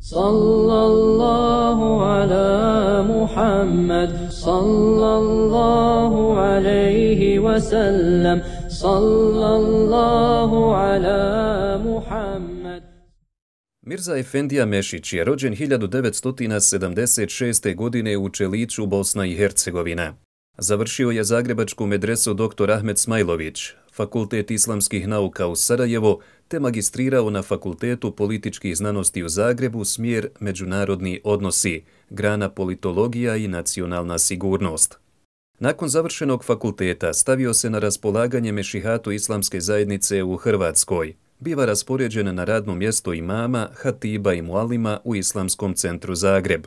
صلى الله على محمد صلى الله عليه وسلم صلى الله على محمد Mirza Efendija Mešić je rođen 1976. godine u Čeliću, Bosna i Hercegovina. Završio je Zagrebačku medresu dr. Ahmed Smajlović, Fakultet islamskih nauka u Sarajevo, te magistrirao na Fakultetu političkih znanosti u Zagrebu smjer Međunarodni odnosi, grana politologija i nacionalna sigurnost. Nakon završenog fakulteta stavio se na raspolaganje Mešihatu islamske zajednice u Hrvatskoj. Biva raspoređen na radno mjesto imama, hatiba i mualima u Islamskom centru Zagreb.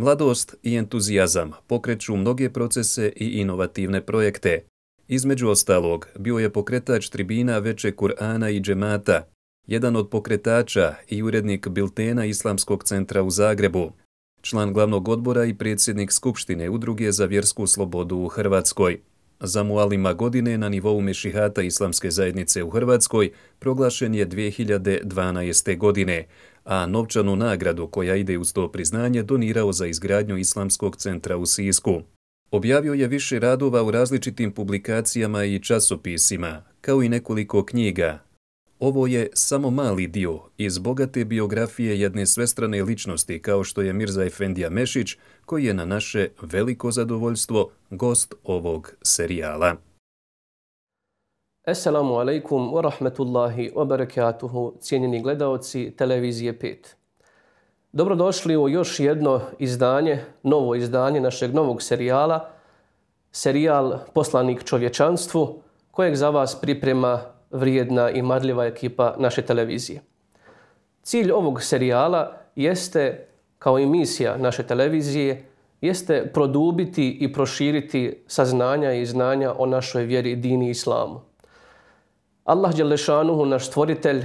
Mladost i entuzijazam pokreću mnoge procese i inovativne projekte. Između ostalog, bio je pokretač tribina Veče Kur'ana i džemata, jedan od pokretača i urednik Biltena Islamskog centra u Zagrebu, član glavnog odbora i predsjednik Skupštine Udruge za vjersku slobodu u Hrvatskoj. Za mualima godine na nivou Mešihata Islamske zajednice u Hrvatskoj proglašen je 2012. godine, a novčanu nagradu koja ide uz to priznanje donirao za izgradnju Islamskog centra u Sisku. Objavio je više radova u različitim publikacijama i časopisima, kao i nekoliko knjiga. Ovo je samo mali dio iz bogate biografije jedne svestrane ličnosti kao što je Mirza Efendija Mešić, koji je na naše veliko zadovoljstvo gost ovog serijala. Assalamu alaikum wa rahmetullahi wa barakatuhu, cijenjeni gledalci televizije 5. Dobrodošli u još jedno izdanje, novo izdanje našeg novog serijala, serijal Poslanik čovječanstvu, kojeg za vas priprema vrijedna i marljiva ekipa naše televizije. Cilj ovog serijala jeste, kao i misija naše televizije, jeste produbiti i proširiti saznanja i znanja o našoj vjeri dini islamu. Allah Đelešanuhu, naš stvoritelj,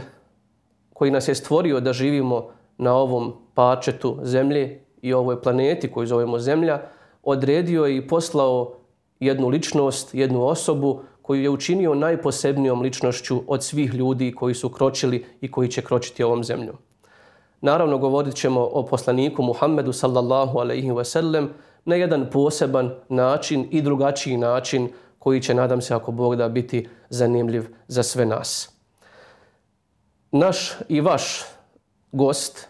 koji nas je stvorio da živimo na ovom pačetu zemlje i ovoj planeti koju zovemo Zemlja, odredio je i poslao jednu ličnost, jednu osobu koju je učinio najposebnijom ličnošću od svih ljudi koji su kročili i koji će kročiti ovom zemljom. Naravno, govorit ćemo o poslaniku Muhammedu sallallahu alaihi wa sallam na jedan poseban način i drugačiji način koji će, nadam se, ako Bog da, biti zanimljiv za sve nas. Naš i vaš gost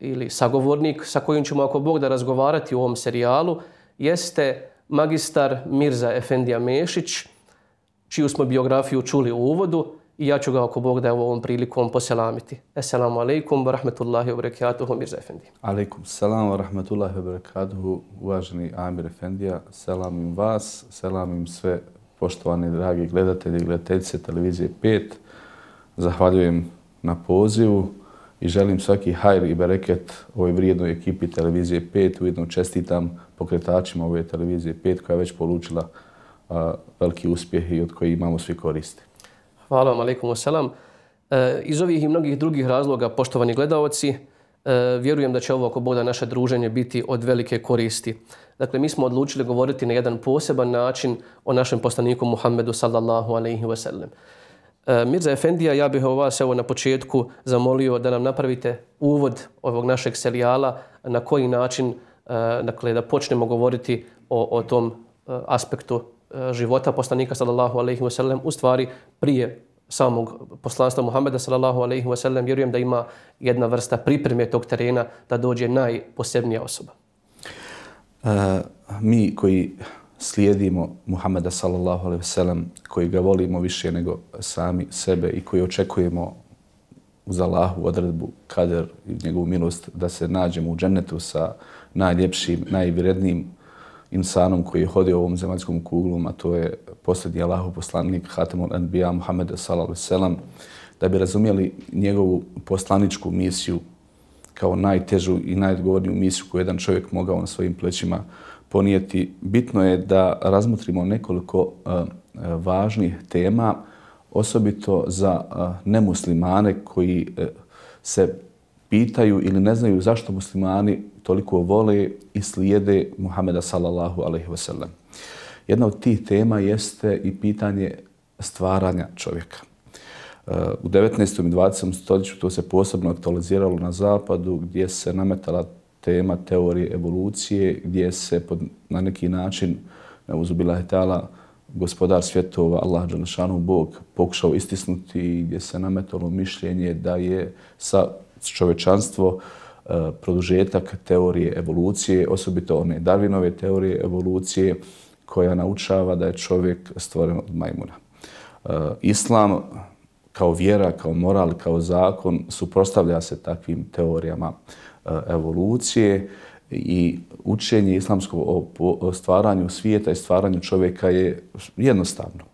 ili sagovornik sa kojim ćemo, ako Bog da, razgovarati u ovom serijalu, jeste magistar Mirza Efendija Mešić, čiju smo biografiju čuli u uvodu i ja ću ga ako Bog da je ovom prilikom poselamiti. Assalamu alaikum wa rahmetullahi wa barakatuhu Mirza Efendi. Alaikum salam wa rahmetullahi wa barakatuhu uvaženi Amir Efendija. Selamim vas, selamim sve poštovani dragi gledatelji i gledateljice televizije 5. Zahvaljujem na pozivu i želim svaki hajr i bereket ovoj vrijednoj ekipi televizije 5. Ujedno čestitam pokretačima ove televizije 5 koja je već polučila a, veliki uspjeh i od koji imamo svi koristi. Hvala vam, alaikum wasalam. E, iz ovih i mnogih drugih razloga, poštovani gledaoci, e, vjerujem da će ovo oko Boga naše druženje biti od velike koristi. Dakle, mi smo odlučili govoriti na jedan poseban način o našem poslaniku Muhammedu sallallahu alaihi wasallam. E, Mirza Efendija, ja bih vas evo na početku zamolio da nam napravite uvod ovog našeg serijala na koji način e, dakle, da počnemo govoriti o, o tom e, aspektu Eh, života poslanika sallallahu alejhi ve sellem u stvari prije samog poslanstva Muhameda sallallahu alejhi ve sellem vjerujem da ima jedna vrsta pripreme tog terena da dođe najposebnija osoba. E, mi koji slijedimo Muhameda sallallahu alejhi ve sellem, koji ga volimo više nego sami sebe i koji očekujemo uz Allahu odredbu kader i njegovu milost da se nađemo u džennetu sa najljepšim, najvrednijim insanom koji je hodio ovom zemaljskom kuglom, a to je posljednji Allahu poslanik Hatemul Anbiya Muhammed sallallahu alejhi ve sellem, da bi razumjeli njegovu poslaničku misiju kao najtežu i najodgovorniju misiju koju jedan čovjek mogao na svojim plećima ponijeti. Bitno je da razmotrimo nekoliko uh, važnih tema, osobito za uh, nemuslimane koji uh, se pitaju ili ne znaju zašto muslimani toliko vole i slijede Muhameda sallallahu alaihi wa sallam. Jedna od tih tema jeste i pitanje stvaranja čovjeka. Uh, u 19. i 20. stoljeću to se posebno aktualiziralo na zapadu gdje se nametala tema teorije evolucije, gdje se pod, na neki način, ne uzubila hetala, gospodar svjetova, Allah Đanešanu, Bog, pokušao istisnuti gdje se nametalo mišljenje da je sa čovečanstvo uh, E, produžetak teorije evolucije, osobito one Darwinove teorije evolucije, koja naučava da je čovjek stvoren od majmuna. E, islam kao vjera, kao moral, kao zakon suprostavlja se takvim teorijama e, evolucije i učenje islamskog o stvaranju svijeta i stvaranju čovjeka je jednostavno.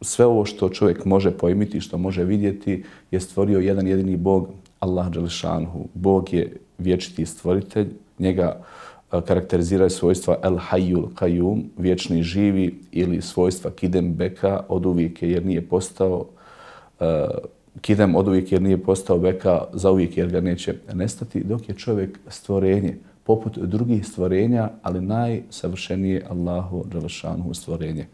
Sve ovo što čovjek može pojmiti, što može vidjeti, je stvorio jedan jedini Bog, Allah Đelešanhu. Bog je vječiti stvoritelj, njega e, karakteriziraju svojstva El Hayyul Qayyum, vječni živi, ili svojstva Kidem Beka, od uvijek jer nije postao uh, Kidem od uvijek jer nije postao Beka, za uvijek jer ga neće nestati, dok je čovjek stvorenje, poput drugih stvorenja, ali najsavršenije Allahu Đelešanu stvorenje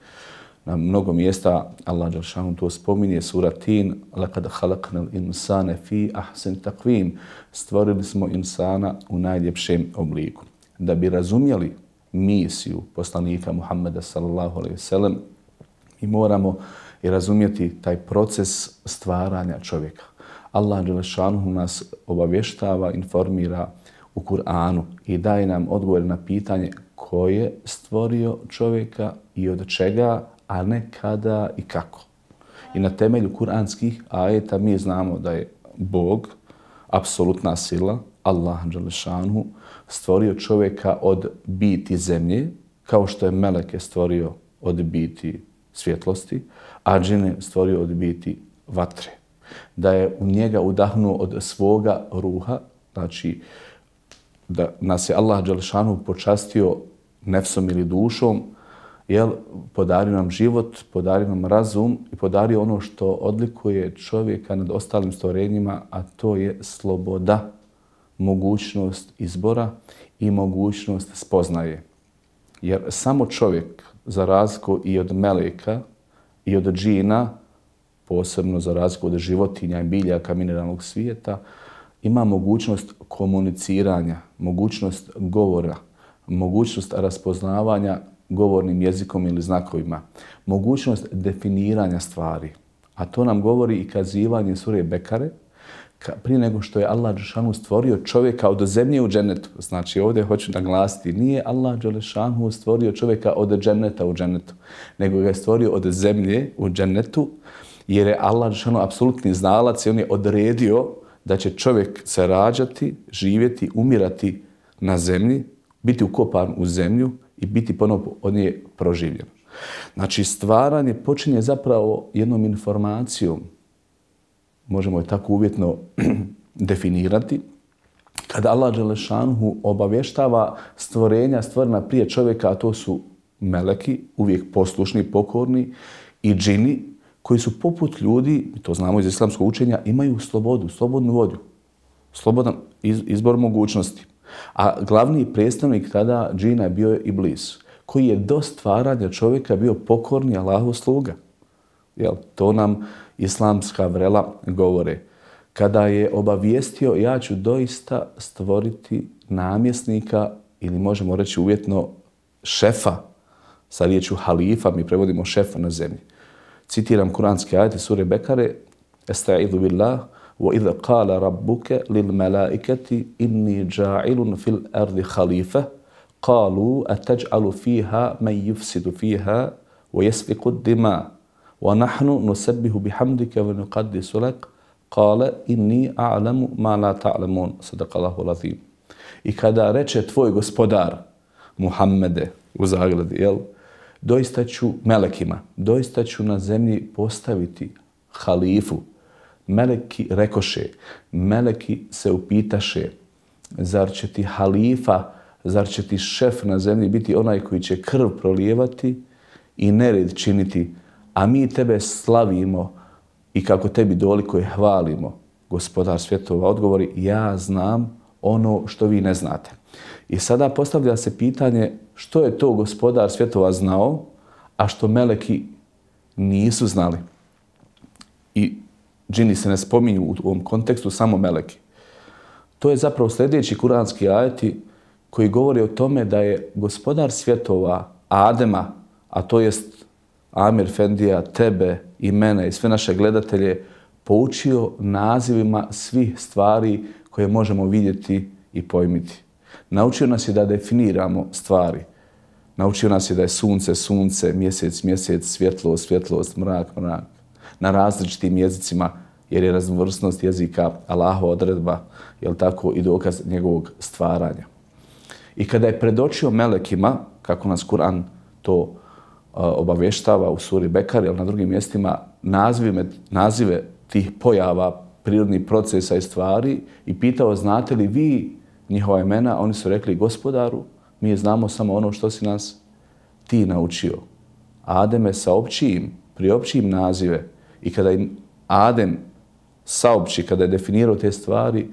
Na mnogo mjesta Allah Đelešanu to spominje, sura Tin, لَقَدْ خَلَقْنَا الْإِنسَانَ فِي أَحْسَنِ تَقْوِيمِ Stvorili smo insana u najljepšem obliku da bi razumjeli misiju poslanika Muhammeda sallallahu alaihi sallam i moramo i razumjeti taj proces stvaranja čovjeka. Allah Đelešanuhu nas obavještava, informira u Kur'anu i daje nam odgovor na pitanje ko je stvorio čovjeka i od čega, a ne kada i kako. I na temelju kuranskih ajeta mi znamo da je Bog, apsolutna sila, Allah Đelešanuhu, stvorio čovjeka od biti zemlje, kao što je Meleke stvorio od biti svjetlosti, a džine stvorio od biti vatre. Da je u njega udahnuo od svoga ruha, znači da nas je Allah Đelšanu počastio nefsom ili dušom, jel, podario nam život, podario nam razum i podario ono što odlikuje čovjeka nad ostalim stvorenjima, a to je sloboda mogućnost izbora i mogućnost spoznaje. Jer samo čovjek, za razliku i od meleka i od džina, posebno za razliku od životinja i biljaka mineralnog svijeta, ima mogućnost komuniciranja, mogućnost govora, mogućnost raspoznavanja govornim jezikom ili znakovima, mogućnost definiranja stvari. A to nam govori i kazivanje sure Bekare, prije nego što je Allah Đelešanu stvorio čovjeka od zemlje u dženetu. Znači ovdje hoću naglasiti, nije Allah Đelešanu stvorio čovjeka od dženeta u dženetu, nego ga je stvorio od zemlje u dženetu, jer je Allah Đelešanu apsolutni znalac i on je odredio da će čovjek se rađati, živjeti, umirati na zemlji, biti ukopan u zemlju i biti ponovno od nje proživljen. Znači stvaranje počinje zapravo jednom informacijom možemo je tako uvjetno definirati, kada Allah Đelešanhu obavještava stvorenja stvorena prije čovjeka, a to su meleki, uvijek poslušni, pokorni, i džini, koji su poput ljudi, to znamo iz islamskog učenja, imaju slobodu, slobodnu volju, slobodan izbor mogućnosti. A glavni predstavnik tada džina je bio Iblis, koji je do stvaranja čovjeka bio pokorni Allahov sluga. Jel? To nam islamska vrela govore. Kada je obavijestio, ja ću doista stvoriti namjesnika ili možemo reći uvjetno šefa, sa riječu halifa, mi prevodimo šefa na zemlji. Citiram kuranske ajete sure Bekare, Estaidu billah, wa idha qala rabbuke lil malaikati inni ja'ilun fil ardi khalifa qalu ataj'alu fiha man yufsidu fiha wa yasfiku ad-dima' ونحن نسبح بحمدك ونقدس لك قال إني أعلم ما لا تعلمون صدق الله العظيم I kada reče tvoj gospodar Muhammede u zagradi, jel, doista ću melekima, doista ću na zemlji postaviti halifu. Meleki rekoše, meleki se upitaše, zar će ti halifa, zar će ti šef na zemlji biti onaj koji će krv prolijevati i nered činiti a mi tebe slavimo i kako tebi dolikuje hvalimo, gospodar svjetova odgovori, ja znam ono što vi ne znate. I sada postavlja se pitanje što je to gospodar svjetova znao, a što meleki nisu znali. I džini se ne spominju u ovom kontekstu, samo meleki. To je zapravo sljedeći kuranski ajeti koji govori o tome da je gospodar svjetova Adema, a to jest Amir Fendija, tebe i mene i sve naše gledatelje, poučio nazivima svih stvari koje možemo vidjeti i pojmiti. Naučio nas je da definiramo stvari. Naučio nas je da je sunce, sunce, mjesec, mjesec, svjetlost, svjetlost, mrak, mrak. Na različitim jezicima, jer je raznovrsnost jezika Allahova odredba, je tako, i dokaz njegovog stvaranja. I kada je predočio melekima, kako nas Kur'an to uh, obavještava u suri Bekar, ili na drugim mjestima, nazive, nazive tih pojava, prirodnih procesa i stvari i pitao, znate li vi njihova imena? Oni su rekli, gospodaru, mi je znamo samo ono što si nas ti naučio. Ademe saopći im, priopći im nazive i kada im Adem saopći, kada je definirao te stvari,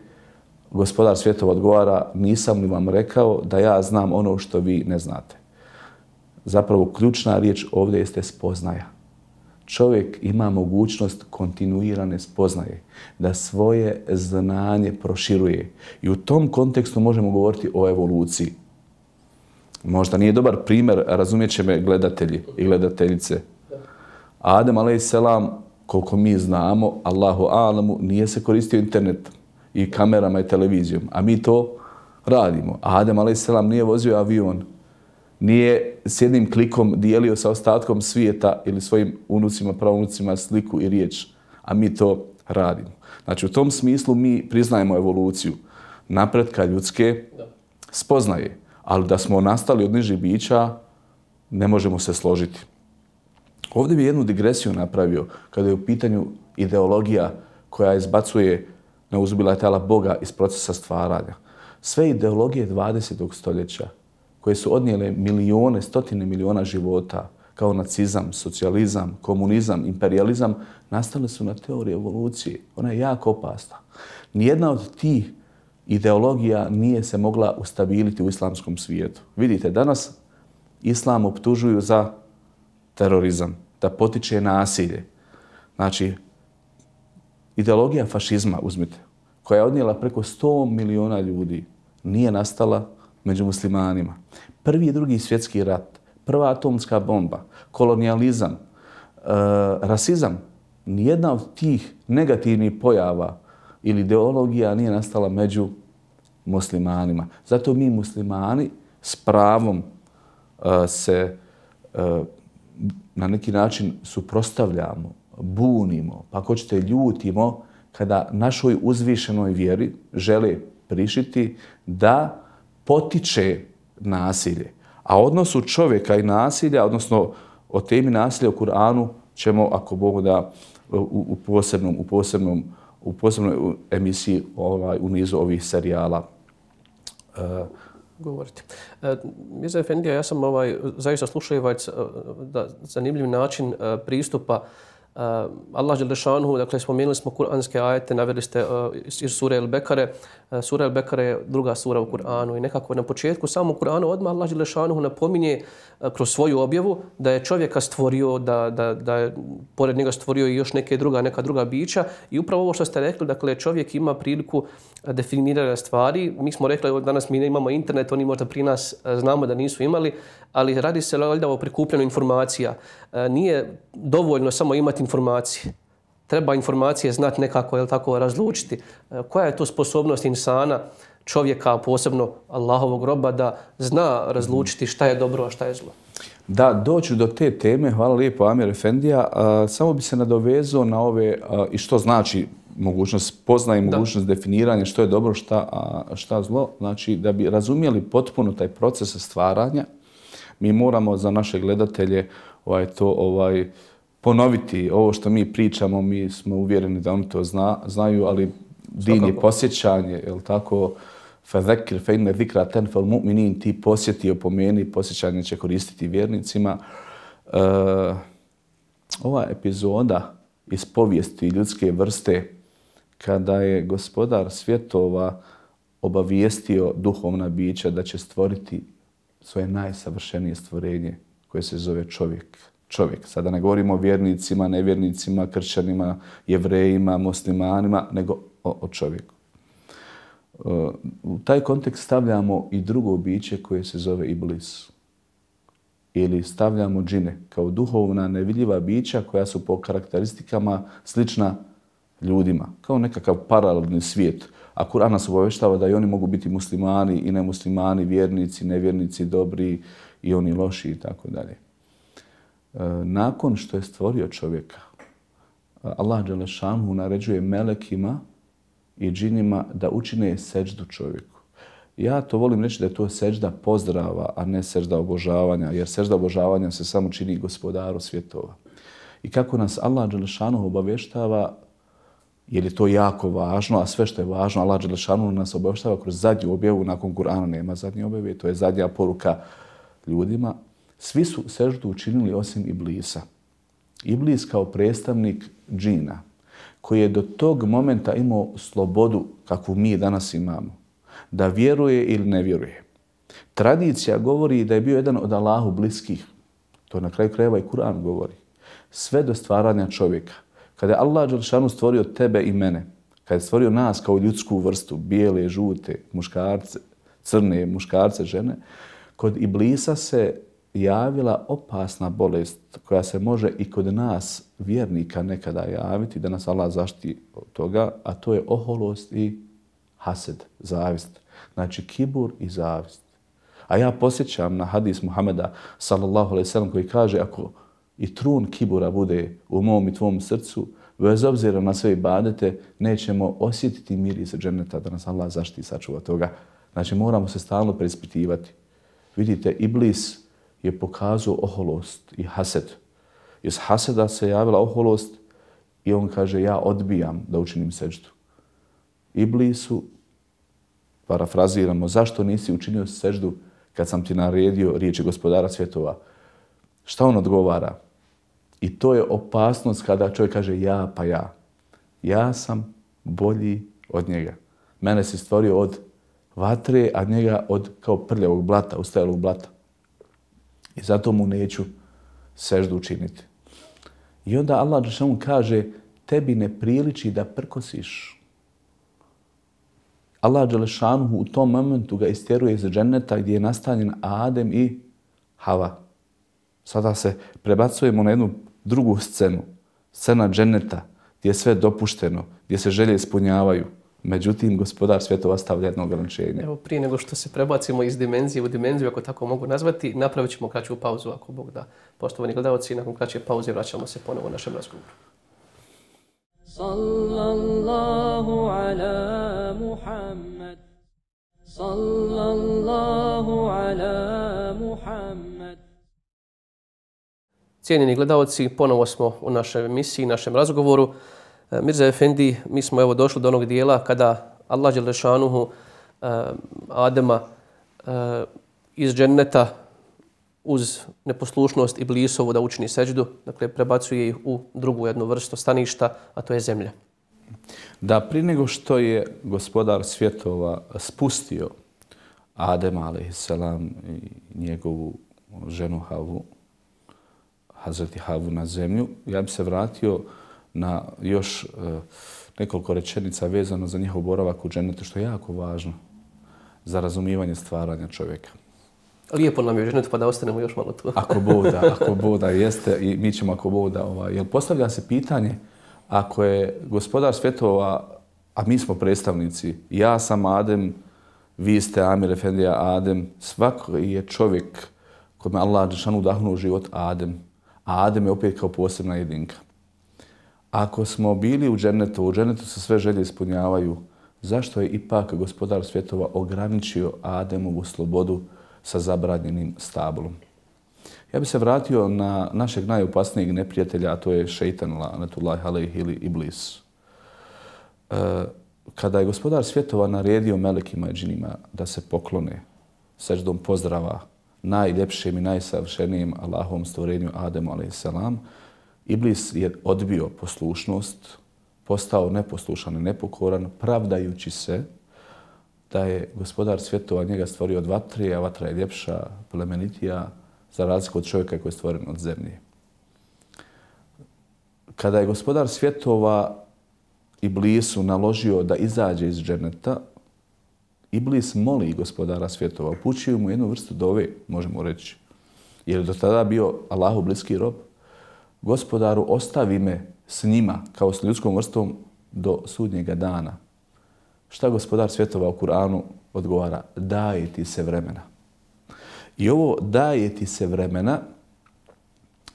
gospodar svjetova odgovara, nisam li vam rekao da ja znam ono što vi ne znate. Zapravo, ključna riječ ovdje jeste spoznaja. Čovjek ima mogućnost kontinuirane spoznaje, da svoje znanje proširuje. I u tom kontekstu možemo govoriti o evoluciji. Možda nije dobar primjer, razumijet će me gledatelji i gledateljice. Adem, a.s koliko mi znamo, Allahu alamu, nije se koristio internetom i kamerama i televizijom. A mi to radimo. Adem a.s. nije vozio avion. Nije s jednim klikom dijelio sa ostatkom svijeta ili svojim unucima, pravunucima sliku i riječ. A mi to radimo. Znači u tom smislu mi priznajemo evoluciju napretka ljudske spoznaje. Ali da smo nastali od nižih bića, ne možemo se složiti. Ovdje bi jednu digresiju napravio kada je u pitanju ideologija koja izbacuje na uzbila tela Boga iz procesa stvaranja. Sve ideologije 20. stoljeća koje su odnijele milione, stotine miliona života, kao nacizam, socijalizam, komunizam, imperializam, nastale su na teoriji evolucije. Ona je jako opasna. Nijedna od tih ideologija nije se mogla ustabiliti u islamskom svijetu. Vidite, danas islam optužuju za terorizam, da potiče nasilje. Znači, ideologija fašizma, uzmite, koja je odnijela preko 100 miliona ljudi, nije nastala među muslimanima. Prvi i drugi svjetski rat, prva atomska bomba, kolonijalizam, e, rasizam, nijedna od tih negativnih pojava ili ideologija nije nastala među muslimanima. Zato mi muslimani s pravom e, se e, na neki način suprostavljamo bunimo, pa ako ćete ljutimo, kada našoj uzvišenoj vjeri žele prišiti da potiče nasilje. A odnosu čovjeka i nasilja, odnosno o temi nasilja u Kur'anu, ćemo, ako Bog da, u, u posebnom, u posebnom, u posebnoj emisiji ovaj, u nizu ovih serijala uh, govoriti. E, Mirza Efendija, ja sam ovaj, zaista slušajevac da zanimljiv način e, pristupa Uh, Allah Đelešanhu, dakle, spomenuli smo kuranske ajete, naveli ste uh, iz sure El-Bekare. Uh, eh, sura El-Bekare je druga sura u Kur'anu i nekako na početku samo Kur'anu odmah Allah Đelešanhu napominje uh, kroz svoju objavu da je čovjeka stvorio, da, da, da je pored njega stvorio i još neke druga, neka druga bića. I upravo ovo što ste rekli, dakle, čovjek ima priliku definirane stvari. Mi smo rekli, danas mi imamo internet, oni možda pri nas znamo da nisu imali, ali radi se o prikupljenju informacija. Nije dovoljno samo imati informacije. Treba informacije znati nekako, je tako, razlučiti. E, koja je to sposobnost insana, čovjeka, posebno Allahovog roba, da zna razlučiti šta je dobro, a šta je zlo? Da, doću do te teme, hvala lijepo Amir Efendija. samo bi se nadovezao na ove, i što znači mogućnost poznaje mogućnost da. definiranja što je dobro, šta, a, šta zlo. Znači, da bi razumijeli potpuno taj proces stvaranja, mi moramo za naše gledatelje ovaj, to ovaj, ponoviti ovo što mi pričamo, mi smo uvjereni da oni to zna, znaju, ali din je posjećanje, je li tako? Fadhakir fe inne zikra ten fel mu'minin, ti posjeti, opomeni, posjećanje će koristiti vjernicima. Uh, ova epizoda iz povijesti ljudske vrste, kada je gospodar svjetova obavijestio duhovna bića da će stvoriti svoje najsavršenije stvorenje koje se zove čovjek čovjek. Sada ne govorimo o vjernicima, nevjernicima, kršćanima, jevrejima, muslimanima, nego o, o čovjeku. E, u taj kontekst stavljamo i drugo biće koje se zove Iblis. Ili stavljamo džine kao duhovna, nevidljiva bića koja su po karakteristikama slična ljudima. Kao nekakav paralelni svijet. A Kur'an nas obaveštava da i oni mogu biti muslimani i nemuslimani, vjernici, nevjernici, dobri i oni loši i tako dalje. E, nakon što je stvorio čovjeka, Allah Đelešanu naređuje melekima i džinima da učine seđdu čovjeku. Ja to volim reći da je to seđda pozdrava, a ne seđda obožavanja, jer seđda obožavanja se samo čini gospodaru svjetova. I kako nas Allah Đelešanu obavještava, jer je to jako važno, a sve što je važno, Allah Đelešanu nas obavještava kroz zadnju objavu, nakon Kur'ana nema zadnje objave, to je zadnja poruka ljudima, svi su seždu učinili osim Iblisa. Iblis kao predstavnik džina, koji je do tog momenta imao slobodu kakvu mi danas imamo, da vjeruje ili ne vjeruje. Tradicija govori da je bio jedan od Allahu bliskih. To na kraju krajeva i Kur'an govori. Sve do stvaranja čovjeka. Kada je Allah Đelšanu stvorio tebe i mene, kada je stvorio nas kao ljudsku vrstu, bijele, žute, muškarce, crne, muškarce, žene, kod Iblisa se javila opasna bolest koja se može i kod nas vjernika nekada javiti, da nas Allah zaštiti od toga, a to je oholost i hased, zavist. Znači kibur i zavist. A ja posjećam na hadis Muhameda sallallahu alaihi sallam koji kaže ako i trun kibura bude u mom i tvom srcu, bez obzira na sve ibadete, nećemo osjetiti miris dženeta da nas Allah zaštiti i sačuva toga. Znači moramo se stalno preispitivati. Vidite, Iblis je pokazao oholost i hased. Iz haseda se javila oholost i on kaže ja odbijam da učinim seždu. Iblisu, parafraziramo, zašto nisi učinio seždu kad sam ti naredio riječi gospodara svjetova? Šta on odgovara? I to je opasnost kada čovjek kaže ja pa ja. Ja sam bolji od njega. Mene si stvorio od vatre, a njega od kao prljavog blata, ustajalog blata. I zato mu neću seždu učiniti. I onda Allah Đešanu kaže, tebi ne priliči da prkosiš. Allah Đelešanu u tom momentu ga istjeruje iz dženeta gdje je nastanjen Adem i Hava. Sada se prebacujemo na jednu drugu scenu. Scena dženeta gdje je sve dopušteno, gdje se želje ispunjavaju. Međutim, gospodar svjetova stavlja jedno ograničenje. Evo, prije nego što se prebacimo iz dimenzije u dimenziju, ako tako mogu nazvati, napravit ćemo kraću pauzu, ako Bog da. Poštovani gledalci, nakon kraće pauze vraćamo se ponovo u našem razgovoru. Sallallahu ala Muhammad Sallallahu ala Muhammad Cijenjeni gledalci, ponovo smo u našoj emisiji, našem razgovoru. Eh, Mirza Efendi, mi smo evo došli do onog dijela kada Allah Đelešanuhu eh, Adema eh, iz dženneta uz neposlušnost i blisovu da učini seđdu, dakle prebacuje ih u drugu jednu vrstu staništa, a to je zemlja. Da, prije nego što je gospodar svjetova spustio Adema, a.s. i njegovu ženu Havu, Hazreti Havu na zemlju, ja bi se vratio uh, na još uh, nekoliko rečenica vezano za njihov boravak u dženetu, što je jako važno za razumivanje stvaranja čovjeka. Lijepo nam je ženet, pa da ostanemo još malo tu. ako boda, ako boda jeste i mi ćemo ako boda. Ovaj, jel postavlja se pitanje, ako je gospodar svjetova, a mi smo predstavnici, ja sam Adem, vi ste Amir Efendija Adem, svako je čovjek kome Allah Đešanu udahnuo život Adem, a Adem je opet kao posebna jedinka. Ako smo bili u džennetu, u džennetu se sve želje ispunjavaju, zašto je ipak gospodar svjetova ograničio Ademovu slobodu sa zabranjenim stablom? Ja bih se vratio na našeg najopasnijeg neprijatelja, a to je šeitan, lanatullahi alaih ili iblis. E, kada je gospodar svjetova naredio melekima i džinima da se poklone seždom pozdrava najljepšim i najsavršenijim Allahovom stvorenju Ademu alaih salam, Iblis je odbio poslušnost, postao neposlušan i nepokoran, pravdajući se da je gospodar svjetova njega stvorio od vatre, a vatra je ljepša, plemenitija, za razliku od čovjeka koji je stvoren od zemlje. kada je gospodar svjetova Iblisu naložio da izađe iz dženeta, Iblis moli gospodara svjetova, upućuje mu jednu vrstu dove, možemo reći, jer je do tada bio Allahu bliski rob. Gospodaru, ostavi me s njima, kao s ljudskom vrstom, do sudnjega dana. Šta gospodar svjetova u Kur'anu odgovara? Daje ti se vremena. I ovo daje ti se vremena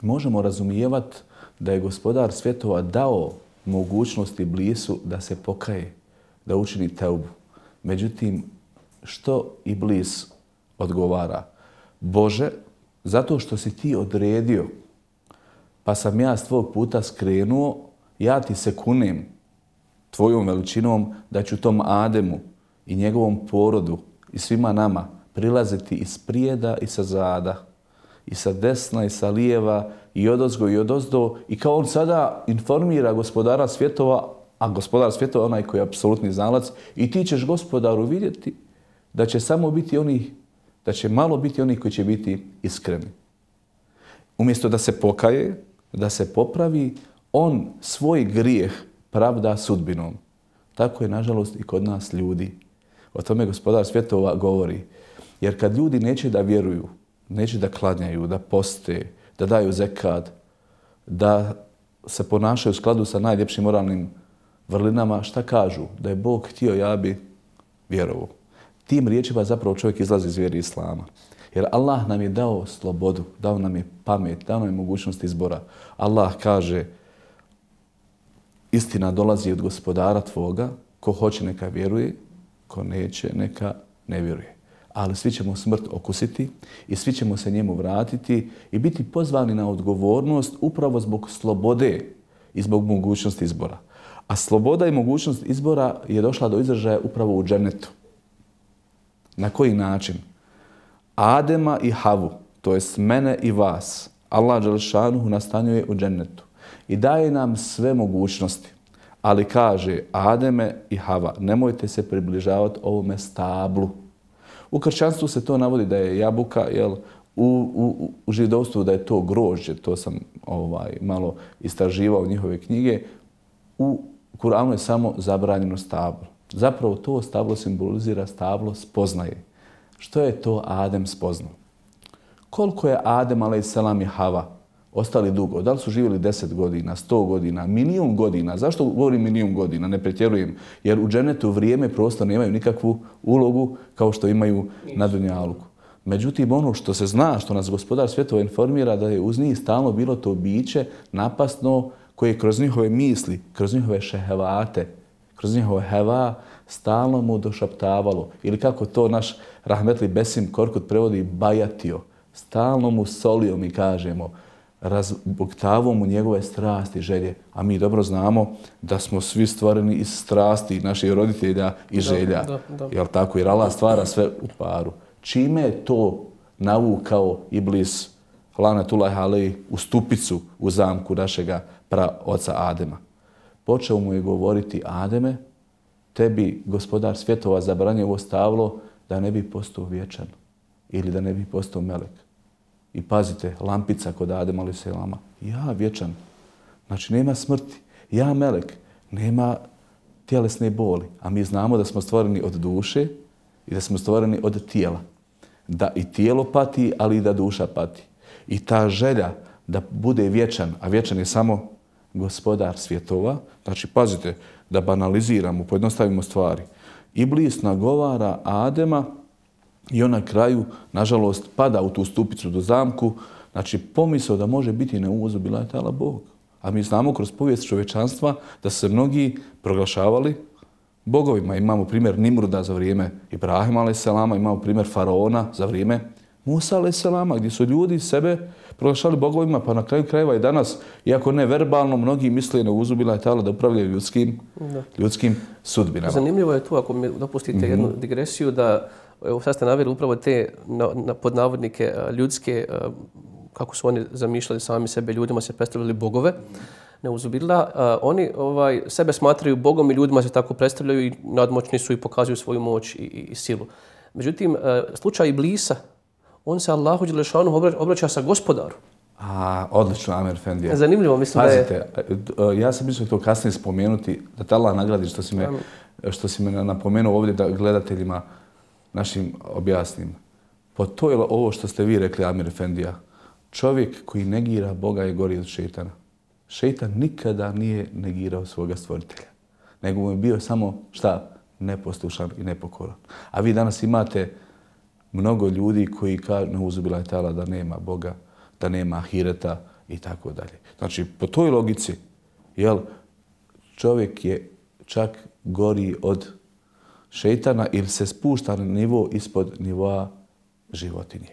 možemo razumijevati da je gospodar svjetova dao mogućnosti blisu da se pokaje, da učini teubu. Međutim, što i blis odgovara? Bože, zato što si ti odredio, pa sam ja s tvojeg puta skrenuo, ja ti se kunem tvojom veličinom da ću tom Ademu i njegovom porodu i svima nama prilaziti iz prijeda i sa zada, i sa desna i sa lijeva i odozgo i odozdo i kao on sada informira gospodara svjetova, a gospodar svjetova onaj koji je apsolutni znalac i ti ćeš gospodaru vidjeti da će samo biti oni, da će malo biti oni koji će biti iskreni. Umjesto da se pokaje, da se popravi, on svoj grijeh pravda sudbinom. Tako je, nažalost, i kod nas ljudi. O tome gospodar svjetova govori. Jer kad ljudi neće da vjeruju, neće da klanjaju, da poste, da daju zekad, da se ponašaju u skladu sa najljepšim moralnim vrlinama, šta kažu? Da je Bog htio, ja bi vjerovo. Tim riječima zapravo čovjek izlazi iz vjeri Islama. Jer Allah nam je dao slobodu, dao nam je pamet, dao nam je mogućnost izbora. Allah kaže, istina dolazi od gospodara tvoga, ko hoće neka vjeruje, ko neće neka ne vjeruje ali svi ćemo smrt okusiti i svi ćemo se njemu vratiti i biti pozvani na odgovornost upravo zbog slobode i zbog mogućnosti izbora. A sloboda i mogućnost izbora je došla do izražaja upravo u dženetu. Na koji način? Adema i Havu, to je mene i vas, Allah Đelšanuhu nastanjuje u džennetu i daje nam sve mogućnosti. Ali kaže Ademe i Hava, nemojte se približavati ovome stablu, U kršćanstvu se to navodi da je jabuka, jel, u, u, u židovstvu da je to grožđe, to sam ovaj malo istraživao njihove knjige. U Kur'anu je samo zabranjeno stablo. Zapravo to stablo simbolizira stablo spoznaje. Što je to Adem spoznao? Koliko je Adem, ale i selam i Hava, ostali dugo. Da li su živjeli 10 godina, 100 godina, milijun godina? Zašto govorim milijun godina? Ne pretjerujem. Jer u dženetu vrijeme prostor nemaju nikakvu ulogu kao što imaju na Dunjaluku. Međutim, ono što se zna, što nas gospodar svjetova informira, da je uz njih stalno bilo to biće napasno koje kroz njihove misli, kroz njihove šehevate, kroz njihove heva, stalno mu došaptavalo. Ili kako to naš Rahmetli Besim Korkut prevodi, bajatio. Stalno mu solio, mi kažemo, razbogtavom u njegove strasti, želje. A mi dobro znamo da smo svi stvoreni iz strasti naših roditelja i želja. Da. Jel tako? Jer Allah stvara sve u paru. Čime je to navukao Iblis, lanatullah alej, u stupicu u zamku našega pra oca Adema? Počeo mu je govoriti Ademe, tebi gospodar svjetova zabranio ovo stavlo da ne bi postao vječan ili da ne bi postao melek. I pazite, lampica kod Adem ali se lama. Ja vječan. Znači nema smrti. Ja melek. Nema tjelesne boli. A mi znamo da smo stvoreni od duše i da smo stvoreni od tijela. Da i tijelo pati, ali i da duša pati. I ta želja da bude vječan, a vječan je samo gospodar svjetova. Znači, pazite, da banaliziramo, pojednostavimo stvari. Iblis nagovara Adema I on na kraju, nažalost, pada u tu stupicu do zamku. Znači, pomisao da može biti na uvozu bila je tala Bog. A mi znamo kroz povijest čovečanstva da se mnogi proglašavali bogovima. Imamo primjer Nimruda za vrijeme Ibrahima a.s. Imamo primjer Faraona za vrijeme Musa a.s. gdje su ljudi sebe proglašavali bogovima, pa na kraju krajeva i danas, iako ne verbalno, mnogi misle na uzu bila je tala da upravljaju ljudskim, da. ljudskim sudbinama. Zanimljivo je tu, ako mi dopustite mm -hmm. jednu digresiju, da evo sad ste naveli upravo te na, na podnavodnike ljudske, kako su oni zamišljali sami sebe, ljudima se predstavljali bogove, ne uzubila. Oni ovaj, sebe smatraju bogom i ljudima se tako predstavljaju i nadmoćni su i pokazuju svoju moć i, i, i silu. Međutim, slučaj Iblisa, on se Allahu Đelešanu obraća sa gospodaru. A, odlično, Amer Fendija. Zanimljivo, mislim Pazite, da je... e, ja sam mislio to kasnije spomenuti, da te Allah nagradi što si me, što si me napomenuo ovdje da gledateljima našim objasnim. Po to je ovo što ste vi rekli, Amir Efendija. Čovjek koji negira Boga je gori od šeitana. Šeitan nikada nije negirao svoga stvoritelja. Nego mu je bio samo, šta, neposlušan i nepokoran. A vi danas imate mnogo ljudi koji kažu, ne uzubila je tala da nema Boga, da nema ahireta i tako dalje. Znači, po toj logici, jel, čovjek je čak gori od šeitana ili se spušta na nivo ispod nivoa životinje.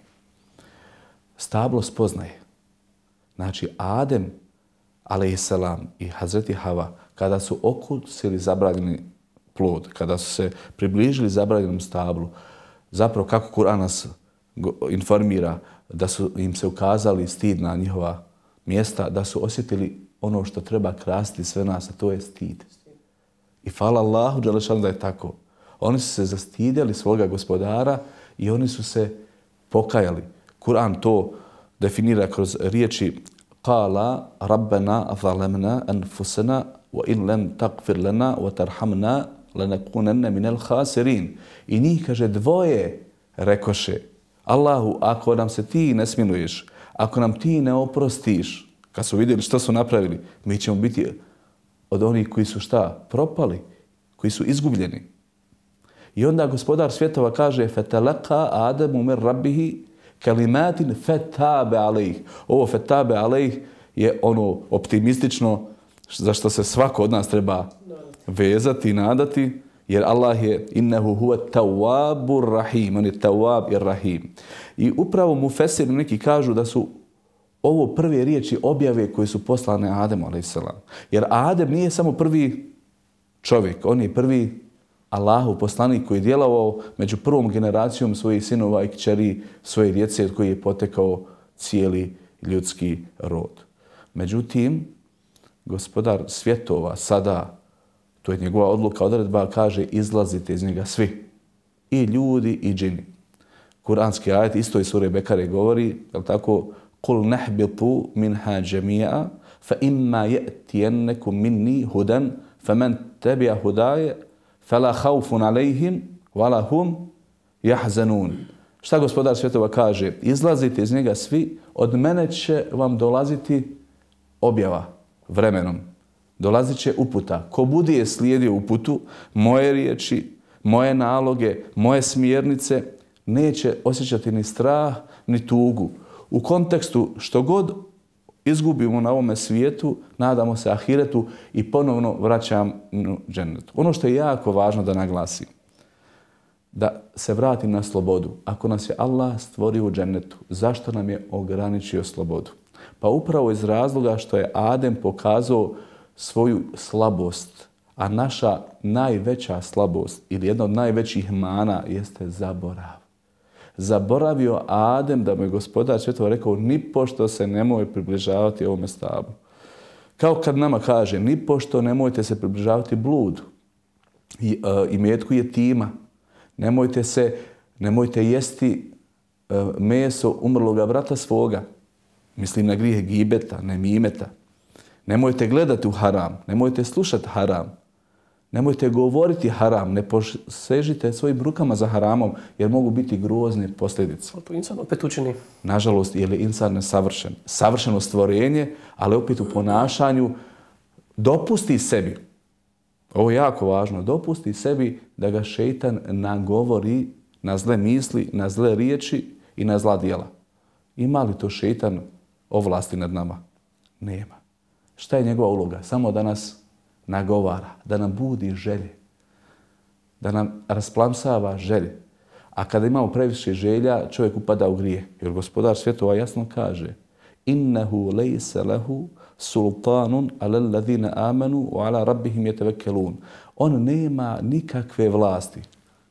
Stablo spoznaje. Znači, Adem, alaihissalam, i Hazreti Hava, kada su okusili zabranjeni plod, kada su se približili zabranjenom stablu, zapravo kako Kur'an nas informira da su im se ukazali stid na njihova mjesta, da su osjetili ono što treba krasti sve nas, a to je stid. I hvala Allahu Đelešanu da je tako. Oni su se zastidjeli svoga gospodara i oni su se pokajali. Kur'an to definira kroz riječi Kala rabbena zalemna anfusena wa in lem takfir lena wa tarhamna lenekunenne minel hasirin. I njih kaže dvoje rekoše Allahu, ako nam se ti ne sminuješ, ako nam ti ne oprostiš, kad su vidjeli što su napravili, mi ćemo biti od onih koji su šta? Propali, koji su izgubljeni. I onda gospodar svjetova kaže fetelaka Adamu mir rabbihi kalimatin fetabe alejh. Ovo fetabe alejh je ono optimistično za što se svako od nas treba vezati i nadati, jer Allah je innehu huwa tawwabur rahim, on je tawwab i rahim. I upravo mu fesir neki kažu da su ovo prve riječi objave koje su poslane Ademu a.s. Jer Adem nije samo prvi čovjek, on je prvi Allahu poslanik koji je djelovao među prvom generacijom svojih sinova i kćeri svoje djece od koji je potekao cijeli ljudski rod. Međutim, gospodar svjetova sada, to je njegova odluka odredba, kaže izlazite iz njega svi. I ljudi i džini. Kuranski ajet isto iz sure Bekare govori, je tako, Kul nehbitu minha džemija, fa imma je'tijennekum minni hudan, fa men tebija hudaje, fala haufun alejhim, vala hum jahzanun. Šta gospodar svjetova kaže? Izlazite iz njega svi, od mene će vam dolaziti objava vremenom. Dolazit će uputa. Ko budi je slijedio uputu, moje riječi, moje naloge, moje smjernice, neće osjećati ni strah, ni tugu. U kontekstu što god izgubimo na ovome svijetu, nadamo se ahiretu i ponovno vraćam u džennetu. Ono što je jako važno da naglasim, da se vratim na slobodu. Ako nas je Allah stvorio u džennetu, zašto nam je ograničio slobodu? Pa upravo iz razloga što je Adem pokazao svoju slabost, a naša najveća slabost ili jedna od najvećih mana jeste zaborav zaboravio Adem da mu je gospodar svjetova rekao ni pošto se nemoj približavati ovome stavu. Kao kad nama kaže ni pošto nemojte se približavati bludu i, e, i metku je tima. Nemojte se, nemojte jesti e, meso umrloga brata svoga. Mislim na grije gibeta, ne mimeta. Nemojte gledati u haram, nemojte slušati haram. Nemojte govoriti haram, ne posežite svojim rukama za haramom, jer mogu biti grozne posljedice. To insan opet učini. Nažalost, je li insan nesavršen? Savršeno stvorenje, ali opet u ponašanju dopusti sebi, ovo je jako važno, dopusti sebi da ga šeitan nagovori na zle misli, na zle riječi i na zla dijela. Ima li to šeitan ovlasti nad nama? Nema. Šta je njegova uloga? Samo da nas nagovara, da nam budi želje, da nam rasplamsava želje. A kada imamo previše želja, čovjek upada u grije. Jer gospodar svjetova jasno kaže innehu lejse lehu sultanun ala ladhina amanu wa ala rabbihim yatawakkalun. On nema nikakve vlasti.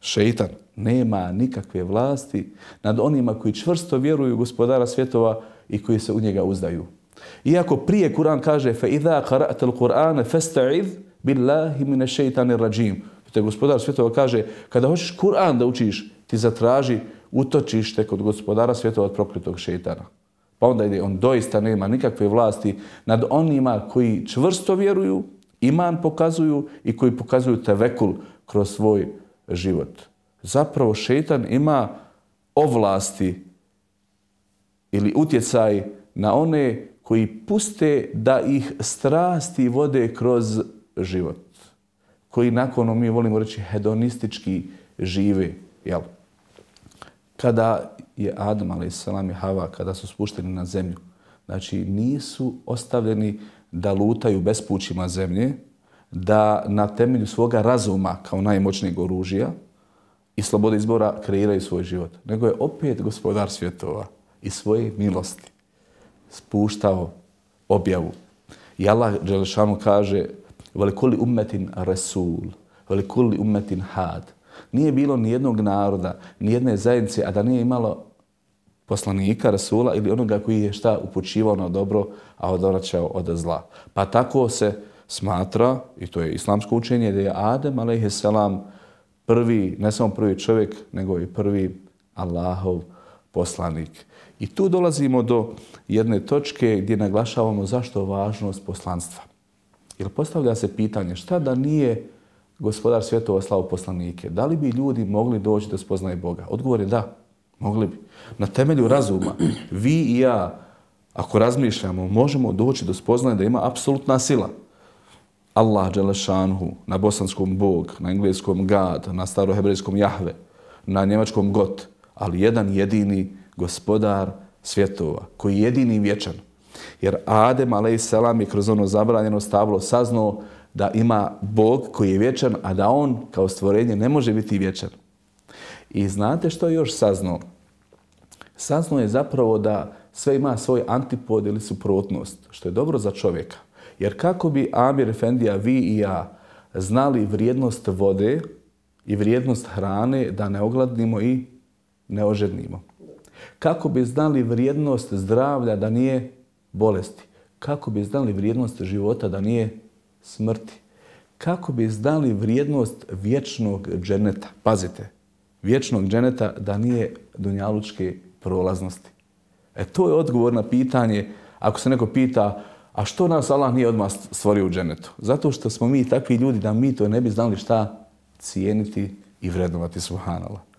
Šeitan nema nikakve vlasti nad onima koji čvrsto vjeruju gospodara svjetova i koji se u njega uzdaju. Iako prije Kur'an kaže fa idha qara'ta al-Qur'ana fasta'idh billahi min ash-shaytanir rajim. Te gospodar svjetova kaže kada hoćeš Kur'an da učiš, ti zatraži utočište kod gospodara svjetova od prokletog šejtana. Pa onda ide, on doista nema nikakve vlasti nad onima koji čvrsto vjeruju, iman pokazuju i koji pokazuju tevekul kroz svoj život. Zapravo šeitan ima ovlasti ili utjecaj na one koji puste da ih strasti vode kroz život. Koji nakon, mi volimo reći, hedonistički žive. Jel? Kada je Adam, ali salam i Hava, kada su spušteni na zemlju, znači nisu ostavljeni da lutaju bespućima zemlje, da na temelju svoga razuma kao najmoćnijeg oružja i slobode izbora kreiraju svoj život. Nego je opet gospodar svjetova i svoje milosti spuštao objavu. I Allah Đelešanu kaže velikuli ummetin rasul, velikuli ummetin had. Nije bilo ni jednog naroda, ni jedne zajednice, a da nije imalo poslanika, rasula ili onoga koji je šta upućivao na dobro, a odvraćao od zla. Pa tako se smatra, i to je islamsko učenje, da je Adem, a.s. prvi, ne samo prvi čovjek, nego i prvi Allahov poslanik. I tu dolazimo do jedne točke gdje naglašavamo zašto važnost poslanstva. Jer postavlja se pitanje šta da nije gospodar svjetova slavo poslanike, da li bi ljudi mogli doći da spoznaje Boga? Odgovor je da, mogli bi. Na temelju razuma, vi i ja, ako razmišljamo, možemo doći do spoznaje da ima apsolutna sila. Allah, Đelešanhu, na bosanskom Bog, na engleskom God, na starohebrejskom Jahve, na njemačkom Gott ali jedan jedini gospodar svjetova, koji je jedini vječan. Jer Adem, a.s. je kroz ono zabranjeno stavlo saznao da ima Bog koji je vječan, a da on kao stvorenje ne može biti vječan. I znate što je još saznao? Saznao je zapravo da sve ima svoj antipod ili suprotnost, što je dobro za čovjeka. Jer kako bi Amir Efendija, vi i ja, znali vrijednost vode i vrijednost hrane da ne ogladnimo i ne ožednimo? Kako bi znali vrijednost zdravlja da nije bolesti? Kako bi znali vrijednost života da nije smrti? Kako bi znali vrijednost vječnog dženeta? Pazite, vječnog dženeta da nije dunjalučke prolaznosti. E to je odgovor na pitanje, ako se neko pita, a što nas Allah nije odmah stvorio u dženetu? Zato što smo mi takvi ljudi da mi to ne bi znali šta cijeniti i vrednovati subhanallah.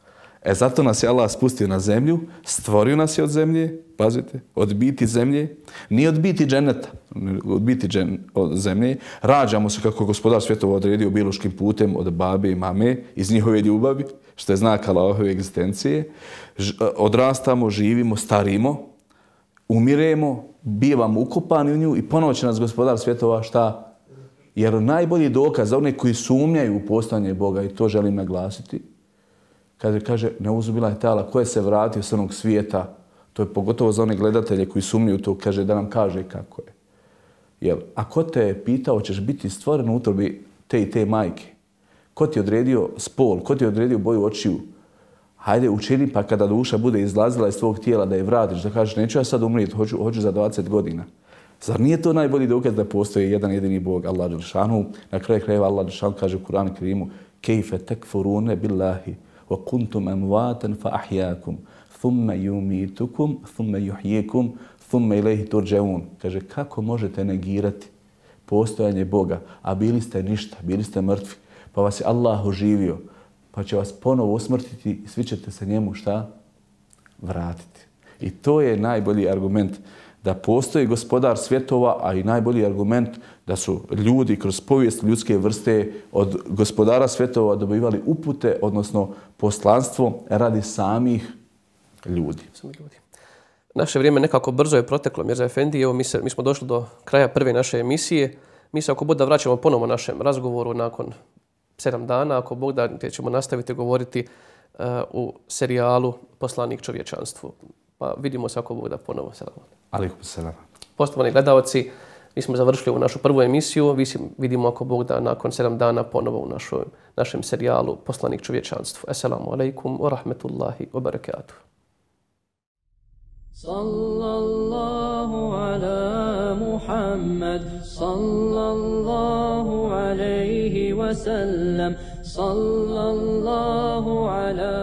E zato nas je Allah spustio na zemlju, stvorio nas je od zemlje, pazite, od biti zemlje, nije od biti dženeta, od biti džen, od zemlje. Rađamo se kako gospodar svjetova odredio biološkim putem od babe i mame iz njihove ljubavi, što je znak Allahove egzistencije. E, odrastamo, živimo, starimo, umiremo, bivamo ukopani u nju i ponovo će nas gospodar svjetova šta? Jer najbolji dokaz za one koji sumnjaju u postanje Boga, i to želim naglasiti, kada kaže neuzubila je tala, ko je se vratio s onog svijeta, to je pogotovo za one gledatelje koji sumnju to, kaže da nam kaže kako je. Jel, a ko te je pitao, ćeš biti stvoren u utrobi te i te majke? Ko ti je odredio spol? Ko ti je odredio boju očiju? Hajde, učini pa kada duša bude izlazila iz tvog tijela da je vratiš, da kažeš neću ja sad umrijeti, hoću, hoću za 20 godina. Zar nije to najbolji dokaz da postoji jedan jedini Bog, Allah Đelšanu? Na kraju krajeva Allah Đelšanu kaže u Kur'anu Kerimu Kejfe tekfurune billahi وكنتم أمواتا فأحياكم ثم يميتكم ثم يحييكم ثم إليه ترجعون kaže kako možete negirati postojanje Boga a bili ste ništa bili ste mrtvi pa vas je Allah oživio pa će vas ponovo usmrtiti i svi ćete se njemu šta vratiti i to je najbolji argument da postoji gospodar svjetova, a i najbolji argument da su ljudi kroz povijest ljudske vrste od gospodara svjetova dobivali upute, odnosno poslanstvo radi samih ljudi. ljudi. Naše vrijeme nekako brzo je proteklo, Mirza Efendi. Evo, mi, se, mi smo došli do kraja prve naše emisije. Mi se ako Bog da vraćamo ponovo našem razgovoru nakon sedam dana, ako Bog da te ćemo nastaviti govoriti uh, u serijalu Poslanik čovječanstvu. Pa vidimo se ako Bog da ponovo. Selam. Alikum selam. Poštovani gledalci, mi smo završili ovu našu prvu emisiju. Vidimo ako Bog da nakon sedam dana ponovo u našoj, našem serijalu Poslanik čovječanstvu. Assalamu alaikum wa rahmetullahi wa barakatuh. صلى الله على محمد صلى الله عليه وسلم صلى الله على